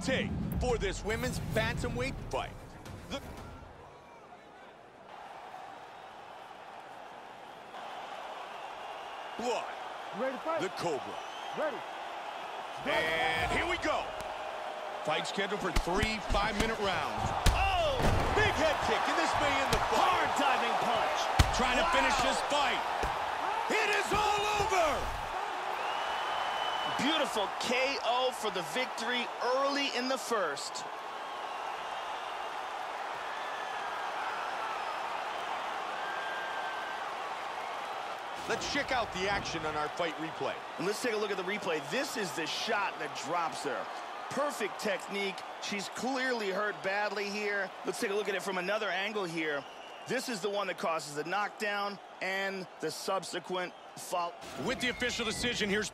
the tape for this women's bantamweight fight. The Blood, Ready to fight? the Cobra. Ready. And here we go. Fight scheduled for three five-minute rounds. Oh! Big head kick, and this may end the fight. Hard diving punch. Trying to finish this fight. It is all over. Beautiful KO for the victory early in the first. Let's check out the action on our fight replay. And let's take a look at the replay. This is the shot that drops her. Perfect technique. She's clearly hurt badly here. Let's take a look at it from another angle here. This is the one that causes the knockdown and the subsequent fall. With the official decision, here's